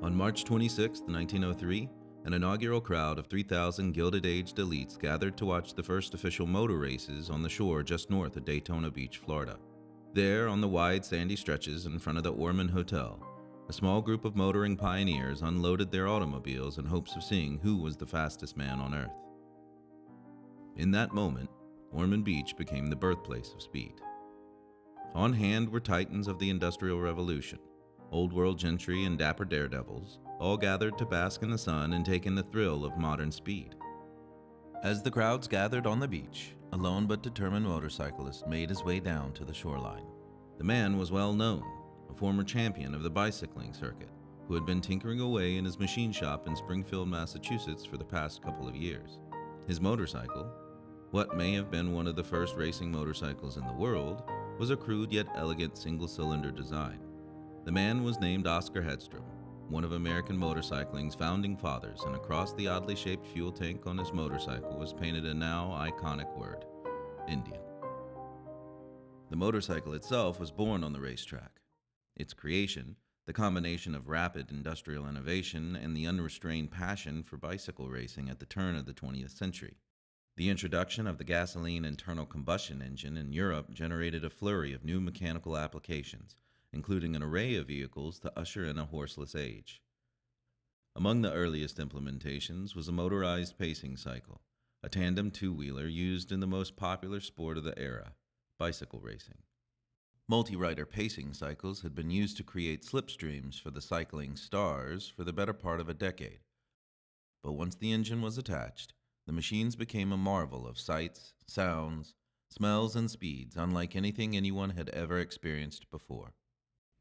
On March 26, 1903, an inaugural crowd of 3,000 Gilded Aged elites gathered to watch the first official motor races on the shore just north of Daytona Beach, Florida. There, on the wide sandy stretches in front of the Ormond Hotel, a small group of motoring pioneers unloaded their automobiles in hopes of seeing who was the fastest man on Earth. In that moment, Ormond Beach became the birthplace of speed. On hand were titans of the Industrial Revolution, old world gentry and dapper daredevils, all gathered to bask in the sun and take in the thrill of modern speed. As the crowds gathered on the beach, a lone but determined motorcyclist made his way down to the shoreline. The man was well known, a former champion of the bicycling circuit, who had been tinkering away in his machine shop in Springfield, Massachusetts for the past couple of years. His motorcycle, what may have been one of the first racing motorcycles in the world, was a crude yet elegant single cylinder design. The man was named Oscar Hedstrom, one of American motorcycling's founding fathers, and across the oddly shaped fuel tank on his motorcycle was painted a now iconic word Indian. The motorcycle itself was born on the racetrack. Its creation, the combination of rapid industrial innovation and the unrestrained passion for bicycle racing at the turn of the 20th century. The introduction of the gasoline internal combustion engine in Europe generated a flurry of new mechanical applications, including an array of vehicles to usher in a horseless age. Among the earliest implementations was a motorized pacing cycle, a tandem two wheeler used in the most popular sport of the era, bicycle racing. Multi rider pacing cycles had been used to create slipstreams for the cycling stars for the better part of a decade. But once the engine was attached, the machines became a marvel of sights, sounds, smells, and speeds unlike anything anyone had ever experienced before.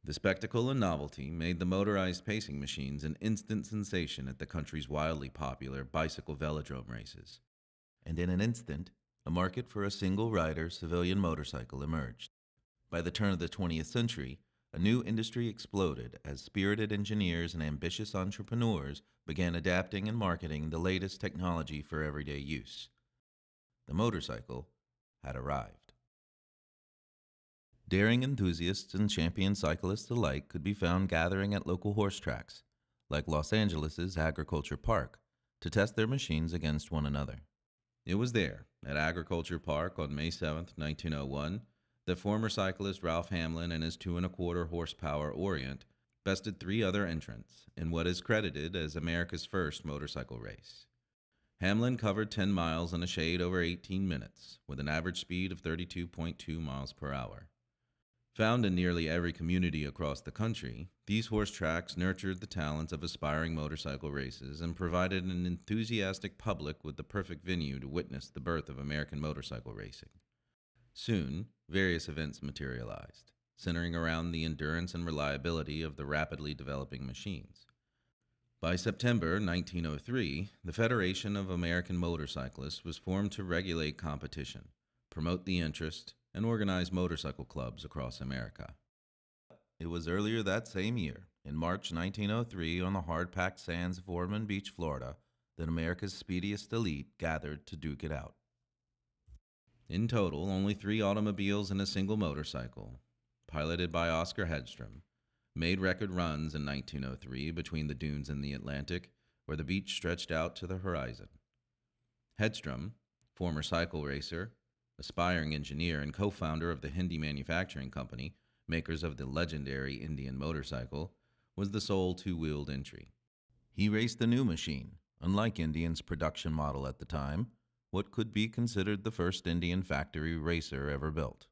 The spectacle and novelty made the motorized pacing machines an instant sensation at the country's wildly popular bicycle velodrome races. And in an instant, a market for a single rider civilian motorcycle emerged. By the turn of the 20th century, a new industry exploded as spirited engineers and ambitious entrepreneurs began adapting and marketing the latest technology for everyday use. The motorcycle had arrived. Daring enthusiasts and champion cyclists alike could be found gathering at local horse tracks, like Los Angeles's Agriculture Park, to test their machines against one another. It was there, at Agriculture Park on May 7, 1901, that former cyclist Ralph Hamlin and his two and a quarter horsepower Orient bested three other entrants in what is credited as America's first motorcycle race. Hamlin covered 10 miles in a shade over 18 minutes, with an average speed of 32.2 miles per hour. Found in nearly every community across the country, these horse tracks nurtured the talents of aspiring motorcycle races and provided an enthusiastic public with the perfect venue to witness the birth of American motorcycle racing. Soon, various events materialized, centering around the endurance and reliability of the rapidly developing machines. By September 1903, the Federation of American Motorcyclists was formed to regulate competition, promote the interest, and organized motorcycle clubs across America. It was earlier that same year, in March 1903, on the hard packed sands of Ormond Beach, Florida, that America's speediest elite gathered to duke it out. In total, only three automobiles and a single motorcycle, piloted by Oscar Hedstrom, made record runs in 1903 between the dunes and the Atlantic, where the beach stretched out to the horizon. Hedstrom, former cycle racer, aspiring engineer and co founder of the Hendee Manufacturing Company, makers of the legendary Indian motorcycle, was the sole two wheeled entry. He raced the new machine, unlike Indian's production model at the time, what could be considered the first Indian factory racer ever built.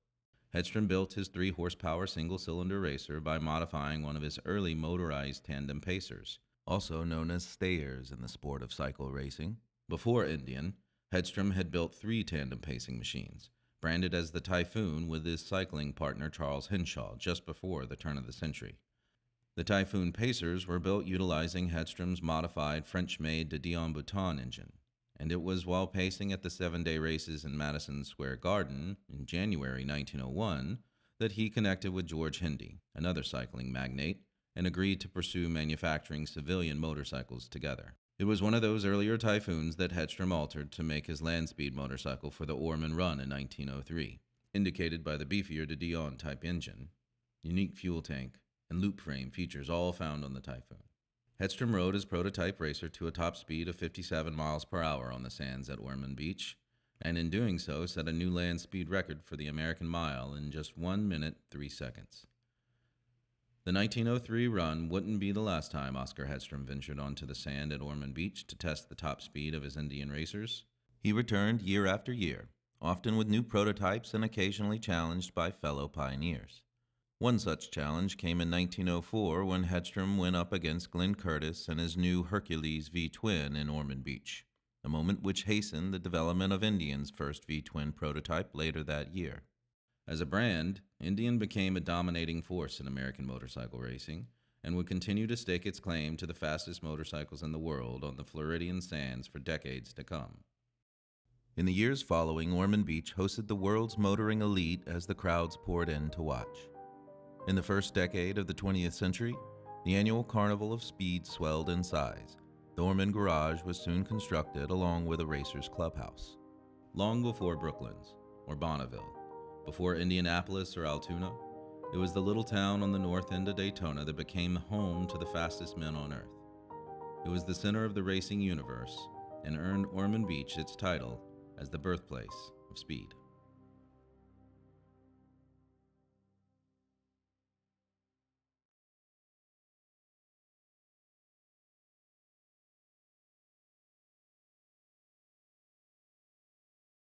Hedstrom built his 3 horsepower single cylinder racer by modifying one of his early motorized tandem pacers, also known as stayers in the sport of cycle racing. Before Indian, Hedstrom had built three tandem pacing machines, branded as the Typhoon with his cycling partner Charles Henshaw just before the turn of the century. The Typhoon Pacers were built utilizing Hedstrom's modified French made de Dion Bouton engine, and it was while pacing at the seven day races in Madison Square Garden in January 1901 that he connected with George Hendee, another cycling magnate, and agreed to pursue manufacturing civilian motorcycles together. It was one of those earlier typhoons that Hedstrom altered to make his land speed motorcycle for the Ormond Run in 1903, indicated by the beefier de Dion type engine, unique fuel tank, and loop frame features all found on the Typhoon. Hedstrom rode his prototype racer to a top speed of 57 miles per hour on the sands at Ormond Beach, and in doing so set a new land speed record for the American mile in just 1 minute 3 seconds. The 1903 run wouldn't be the last time Oscar Hedstrom ventured onto the sand at Ormond Beach to test the top speed of his Indian racers. He returned year after year, often with new prototypes and occasionally challenged by fellow pioneers. One such challenge came in 1904 when Hedstrom went up against Glenn Curtiss and his new Hercules V twin in Ormond Beach, a moment which hastened the development of Indian's first V twin prototype later that year. As a brand, Indian became a dominating force in American motorcycle racing and would continue to stake its claim to the fastest motorcycles in the world on the Floridian sands for decades to come. In the years following, Ormond Beach hosted the world's motoring elite as the crowds poured in to watch. In the first decade of the 20th century, the annual Carnival of Speed swelled in size. The Ormond Garage was soon constructed along with a racer's clubhouse. Long before Brooklands, or Bonneville, before Indianapolis or Altoona, it was the little town on the north end of Daytona that became home to the fastest men on earth. It was the center of the racing universe and earned Ormond Beach its title as the birthplace of speed.